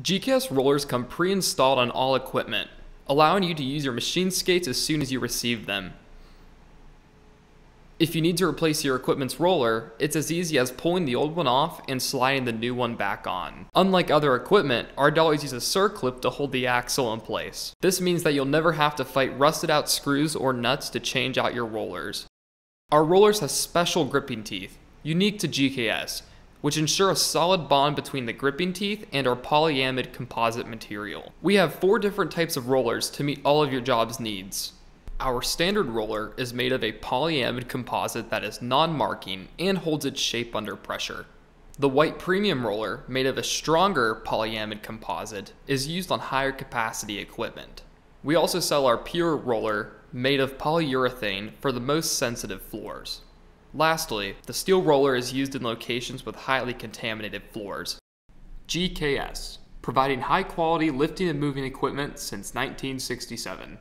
GKS rollers come pre-installed on all equipment, allowing you to use your machine skates as soon as you receive them. If you need to replace your equipment's roller, it's as easy as pulling the old one off and sliding the new one back on. Unlike other equipment, our dollies use a circlip to hold the axle in place. This means that you'll never have to fight rusted out screws or nuts to change out your rollers. Our rollers have special gripping teeth, unique to GKS, which ensure a solid bond between the gripping teeth and our polyamide composite material. We have four different types of rollers to meet all of your job's needs. Our standard roller is made of a polyamide composite that is non-marking and holds its shape under pressure. The white premium roller, made of a stronger polyamide composite, is used on higher capacity equipment. We also sell our pure roller, made of polyurethane for the most sensitive floors. Lastly, the steel roller is used in locations with highly contaminated floors. GKS, providing high quality lifting and moving equipment since 1967.